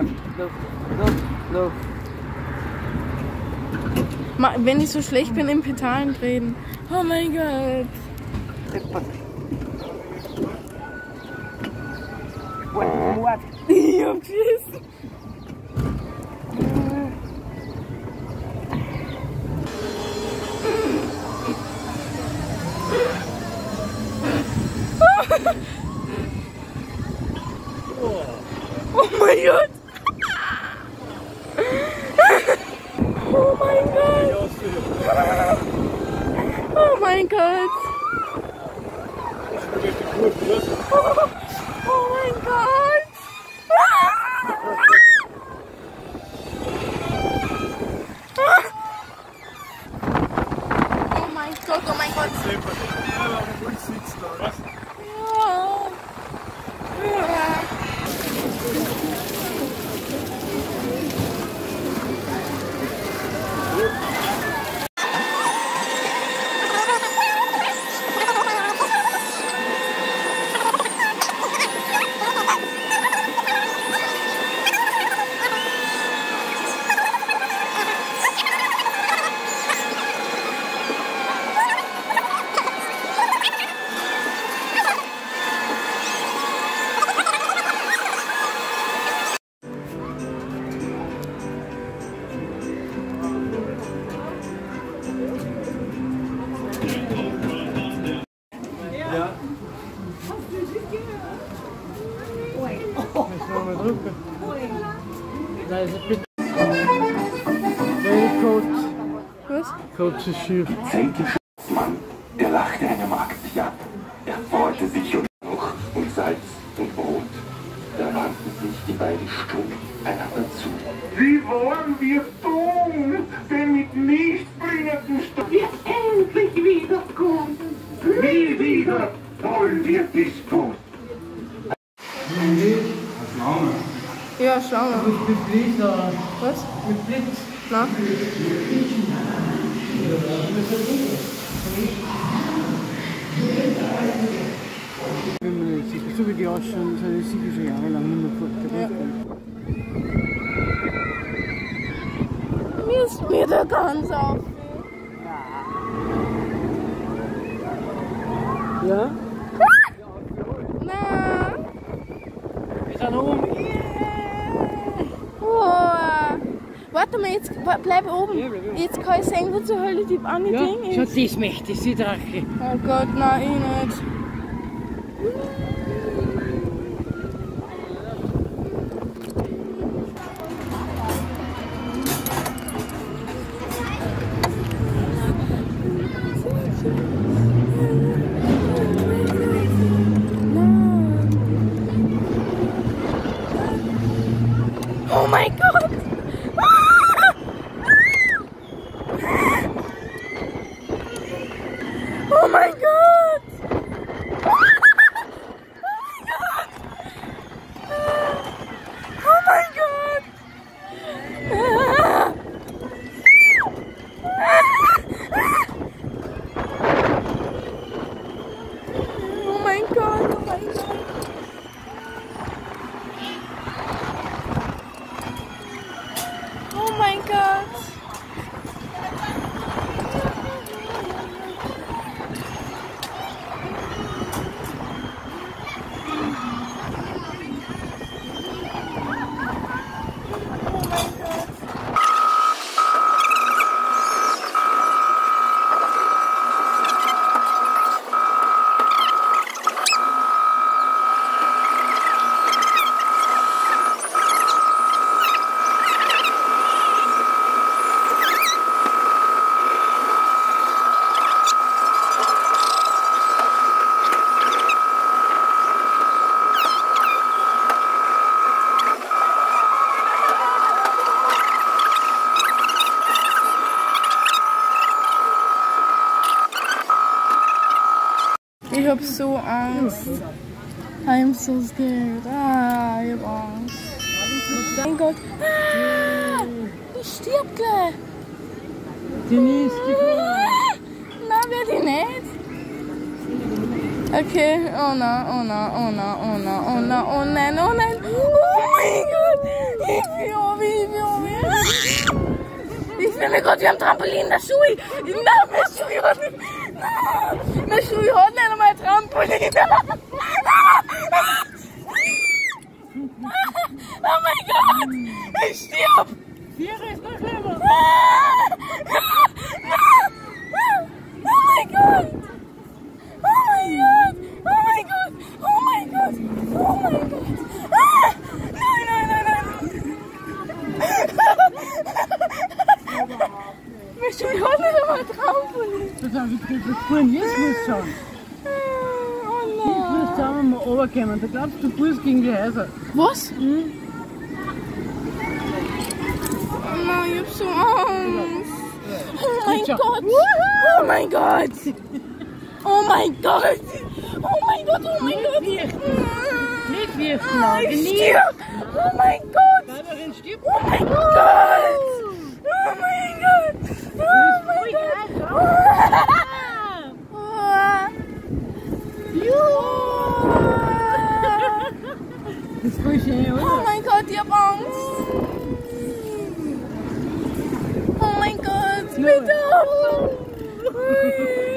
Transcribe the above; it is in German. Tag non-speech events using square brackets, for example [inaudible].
Luft, Luft, Luft. Wenn ich so schlecht bin im Pedalen treten. Oh mein Gott. What? Ich hab geschissen. [laughs] Oh mein Gott. Oh mein Gott. Oh mein Gott. Was? Coach ist schief. zählte Mann, er lachte eine Magd, ja. Er freute sich und noch um Salz und Brot. Da wandten sich die beiden stumm einander zu. Wie wollen wir tun, denn mit nichtbringenden Stunden wir endlich wiederkommen? Nie wieder wollen wir Ja, schau mal. Was? Mit Blitz. Na? Wenn man jetzt sieht, so wie die ausschauen, sind die sicher schon jahrelang nicht mehr fortgebracht. Mir ist mir der Tanz auf. Ja? Na? Wir sind oben. Oh. Warte mal, jetzt bleib oben. Jetzt kann ich sehen, wo zur Hölle die Anne Ja, Ding ist. das möchte ich, die Drache. Oh Gott, nein, ich nicht. So Angst. I'm so scared. Ah, ich hab Angst. Mein Gott. Ah, ich stirb gleich. Denise, gib mal. Ah, Nein, werde ich nicht. Okay, oh nein, oh nein, oh nein, oh nein, oh nein, oh nein, oh nein. Oh mein Gott. Hilfe, Obi, Hilfe, Obi. Ich will mir Gott, wir haben Trampolin, der Schuh. Nein, mein Schuh Trampoline. Oh my god! Ich stirb! Hier ist noch schlimmer! Buren, jetzt musst du schauen. Oh Jetzt musst nein. du zusammen mal runterkommen. Da glaubst du, du fuhrst gegen die Häuser. Was? Oh nein, ich hab so Angst. Oh mein Sicher. Gott! Oh mein Gott! Oh mein Gott! Oh mein Gott, oh mein Gott! Nicht wirfen, Ah, Auge, Ich nicht. stirb! Oh mein Gott! Barbara, stirb. Oh mein Gott! Oh mein Gott! Oh mein Gott! Das ist voll Oh my god, you're! Oh my god, no. we're!